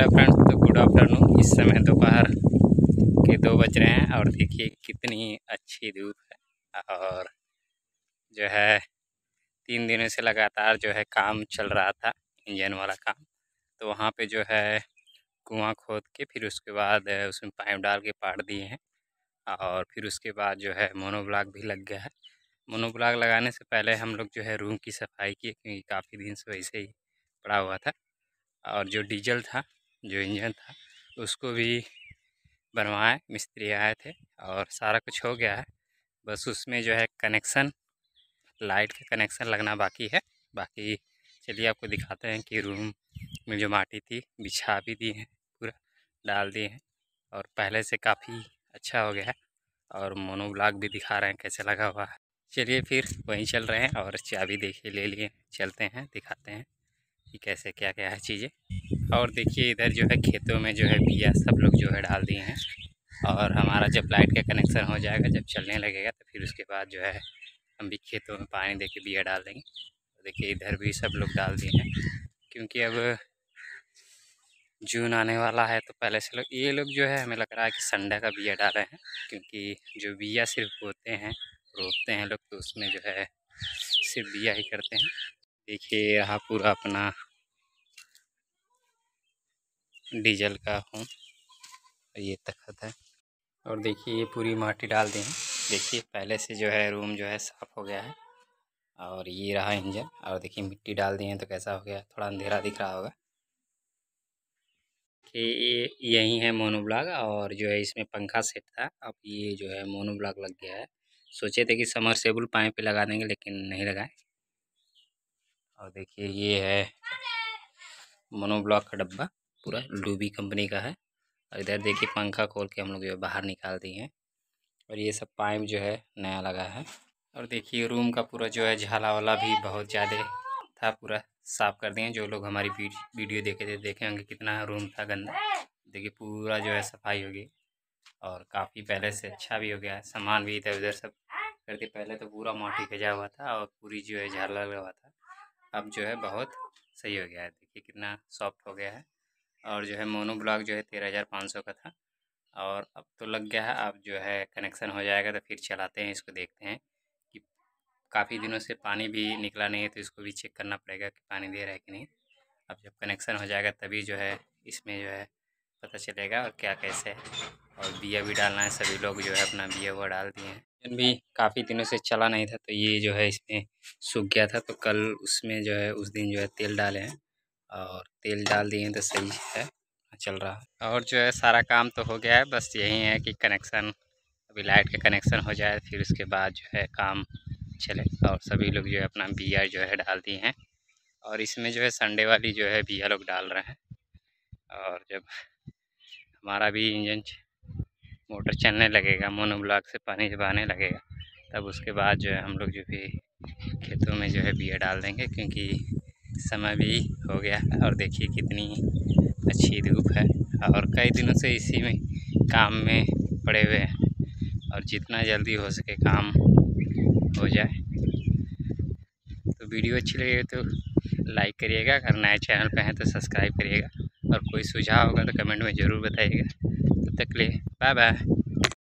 हाल friends तो good afternoon. इस समय दोपहर के दो बज रहे हैं और देखिए कितनी अच्छी धूप है और जो है तीन दिनों से लगातार जो है काम चल रहा था, इंजन वाला काम। तो वहाँ पे जो है कुआँ खोद के फिर उसके बाद उसमें पाइप डाल के पाट दिए हैं और फिर उसके बाद जो है मोनोब्लॉक भी लग गया है। मोनोब्लॉक लगाने से पहले हम लोग जो है रूम की सफ़ाई किए क्योंकि काफ़ी दिन से वैसे ही पड़ा हुआ था और जो डीजल था जो इंजन था, उसको भी बनवाए, मिस्त्री आए थे और सारा कुछ हो गया है। बस उसमें जो है कनेक्शन, लाइट का कनेक्शन लगना बाकी है। बाकी चलिए आपको दिखाते हैं कि रूम में जो माटी थी, बिछा भी दी है, पूरा डाल दिए हैं और पहले से काफ़ी अच्छा हो गया है और मोनोब्लॉक भी दिखा रहे हैं कैसे लगा हुआ है। चलिए फिर वहीं चल रहे हैं और चाबी देखिए ले लिए, चलते हैं, दिखाते हैं। कि कैसे क्या क्या है चीज़ें। और देखिए, इधर जो है खेतों में जो है बिया सब लोग जो है डाल दिए हैं। और हमारा जब लाइट का कनेक्शन हो जाएगा, जब चलने लगेगा तो फिर उसके बाद जो है हम भी खेतों में पानी दे के बिया डाल देंगे। देखिए, इधर भी सब लोग डाल दिए हैं। क्योंकि अब जून आने वाला है तो पहले से लोग, ये लोग जो है हमें लग रहा है कि संडे का बिया डाले हैं। क्योंकि जो बिया सिर्फ़ बोते हैं, रोपते हैं लोग तो उसमें जो है सिर्फ़ बिया ही करते हैं। देखिए, यहाँ पूरा अपना डीजल का हूँ। ये तखत है। और देखिए, ये पूरी माटी डाल दी है। देखिए, पहले से जो है, रूम जो है, साफ़ हो गया है। और ये रहा इंजन। और देखिए, मिट्टी डाल दी है तो कैसा हो गया? थोड़ा अंधेरा दिख रहा होगा। कि यही है मोनोब्लॉक और जो है, इसमें पंखा सेट था। अब ये जो है मोनोब्लॉक लग गया है। सोचे थे कि समरसेबल पाइप पे लगा देंगे, लेकिन नहीं लगाए। और देखिए ये है मोनोब्लॉक का डब्बा पूरा डूबी कंपनी का है। और इधर देखिए पंखा खोल के हम लोग जो बाहर निकाल दिए हैं। और ये सब पाइप जो है नया लगा है। और देखिए रूम का पूरा जो है झाला वाला भी बहुत ज़्यादा था पूरा साफ़ कर दिए जो लोग हमारी वीडियो देखे थे देखे होंगे कितना रूम था गंदा। देखिए पूरा जो है सफ़ाई होगी और काफ़ी पहले से अच्छा भी हो गया है सामान भी इधर उधर सब करके। पहले तो पूरा माटी भेजा हुआ था और पूरी जो है झाला लगा हुआ था। अब जो है बहुत सही हो गया है। देखिए कितना सॉफ्ट हो गया है और जो है मोनो ब्लॉक जो है तेरह हज़ार पाँच सौ का था और अब तो लग गया है अब जो है कनेक्शन हो जाएगा तो फिर चलाते हैं, इसको देखते हैं कि काफ़ी दिनों से पानी भी निकला नहीं है तो इसको भी चेक करना पड़ेगा कि पानी दे रहा है कि नहीं। अब जब कनेक्शन हो जाएगा तभी जो है इसमें जो है पता चलेगा और क्या कैसे है और बिया भी डालना है, सभी लोग जो है अपना बिया हुआ डाल दिए हैं। इंजन भी काफ़ी दिनों से चला नहीं था तो ये जो है इसमें सूख गया था तो कल उसमें जो है, उस दिन जो है तेल डाले हैं और तेल डाल दिए हैं तो सही है, चल रहा है। और जो है सारा काम तो हो गया है, बस यही है कि कनेक्शन, अभी लाइट का कनेक्शन हो जाए, फिर उसके बाद जो है काम चले और सभी लोग जो है अपना बिया जो है डाल दिए हैं और इसमें जो है संडे वाली जो है बिया लोग डाल रहे हैं और जब हमारा भी इंजन मोटर चलने लगेगा मोनो ब्लॉक से पानी जब आने लगेगा। तब उसके बाद जो है हम लोग जो भी खेतों में जो है बिया डाल देंगे क्योंकि समय भी हो गया और देखिए कितनी अच्छी धूप है और कई दिनों से इसी में काम में पड़े हुए हैं और जितना जल्दी हो सके काम हो जाए। तो वीडियो अच्छी लगे तो लाइक करिएगा, अगर नए चैनल पे हैं तो सब्सक्राइब करिएगा और कोई सुझाव होगा तो कमेंट में ज़रूर बताइएगा। तब तक के लिए बाय बाय